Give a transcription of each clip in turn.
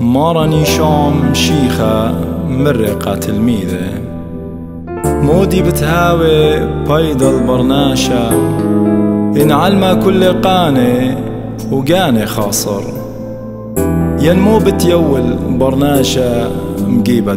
مارني شوم شيخة مرقة تلميذة. مودي بتهاوي بيض البرناشة. علما كل قاني وقاني خاصر. ينمو بتيول برناشة مقيبة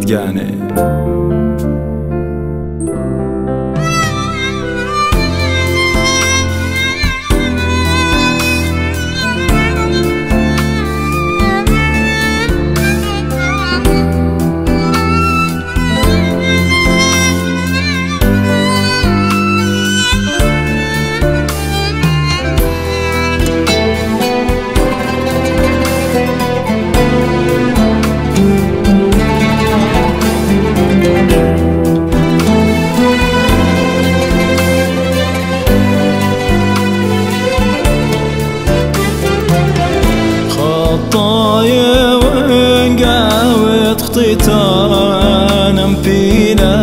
قاني خطيتان فينا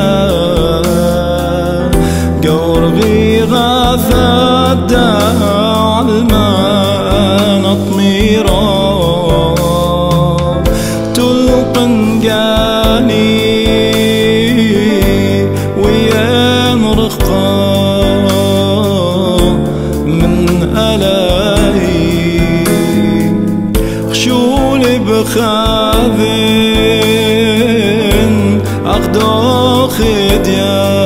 قورغي غاثة داع الماء نطميرا. تلقن قاني ويان رخقا من Yeah.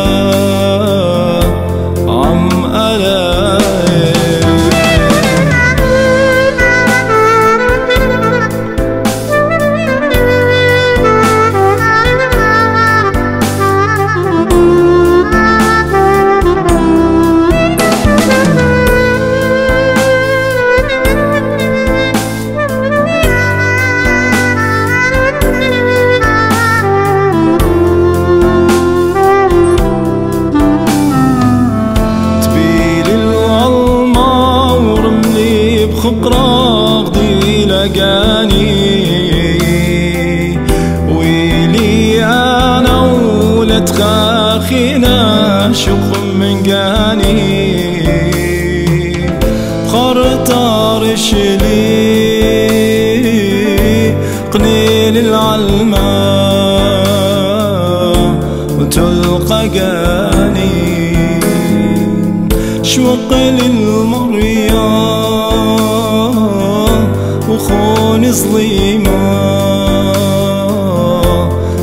شلي. قنيل العلمة وتلقى قاني. شوق للمريم وخون ظليمة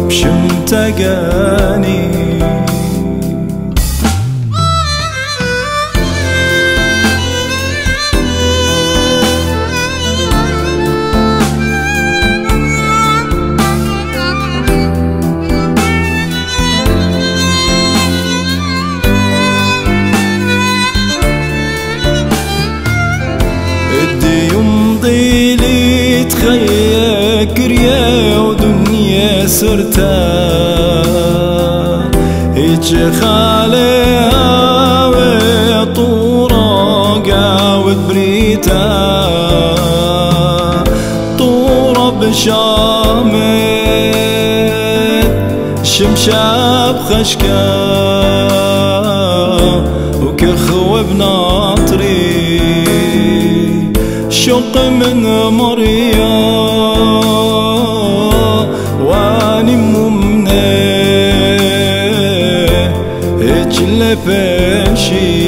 بشمت ريا ودنيا سرتا خالي طورا قاود بريتا طورا بشامت شمشاب خشكا وكخو بناطري. شق من مريم. أجل بشي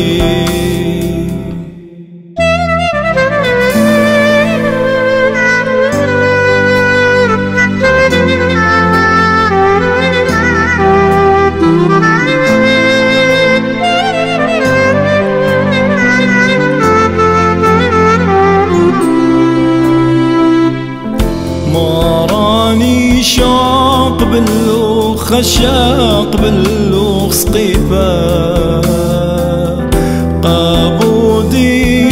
باللوخ خشاق باللوخ سقيفة قابودي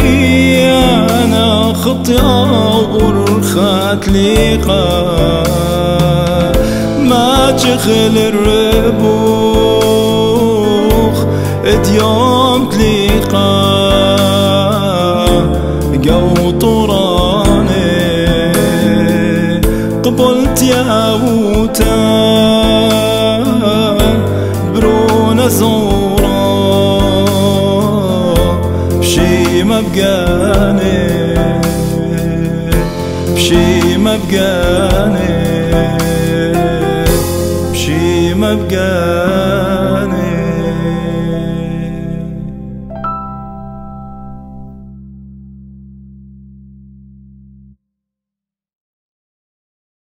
أنا خطيا ورخات ليقا ما تخل الربوخ اديوم تليقا قلت يا أوتا برونا زورا بشي ما بقاني بشي ما بقاني بشي ما بقاني.